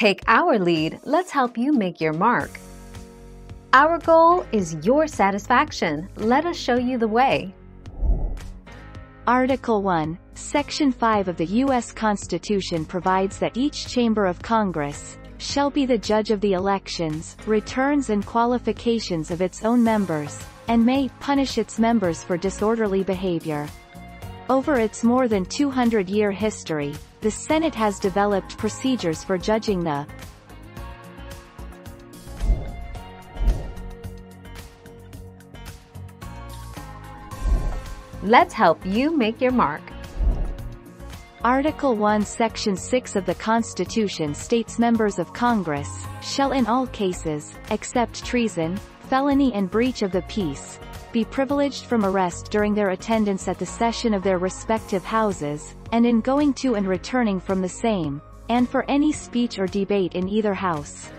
Take our lead, let's help you make your mark. Our goal is your satisfaction. Let us show you the way. Article 1, Section 5 of the U.S. Constitution provides that each chamber of Congress shall be the judge of the elections, returns and qualifications of its own members, and may punish its members for disorderly behavior. Over its more than 200-year history, the Senate has developed procedures for judging the Let's help you make your mark. Article 1 Section 6 of the Constitution states members of Congress, shall in all cases, except treason, felony and breach of the peace, be privileged from arrest during their attendance at the session of their respective houses, and in going to and returning from the same, and for any speech or debate in either house.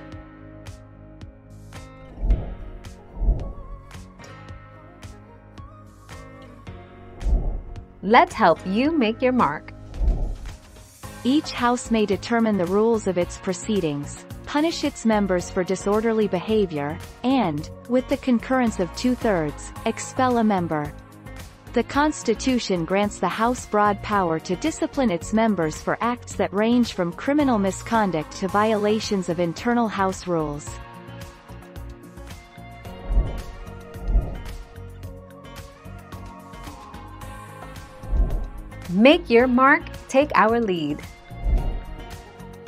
Let's help you make your mark. Each House may determine the rules of its proceedings, punish its members for disorderly behavior, and, with the concurrence of two-thirds, expel a member. The Constitution grants the House broad power to discipline its members for acts that range from criminal misconduct to violations of internal House rules. Make your mark, take our lead.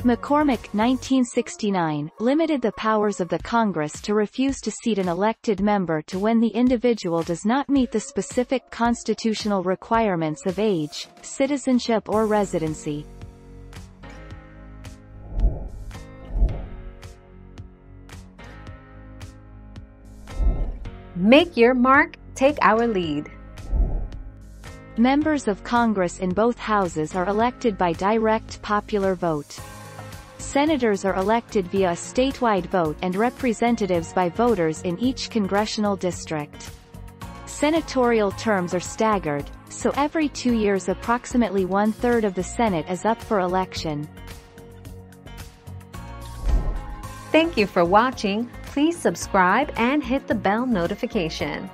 McCormack 1969, limited the powers of the Congress to refuse to seat an elected member to when the individual does not meet the specific constitutional requirements of age, citizenship or residency. Make your mark, take our lead. Members of Congress in both houses are elected by direct popular vote. Senators are elected via a statewide vote and representatives by voters in each congressional district. Senatorial terms are staggered, so every two years approximately one-third of the Senate is up for election. Thank you for watching. Please subscribe and hit the bell notification.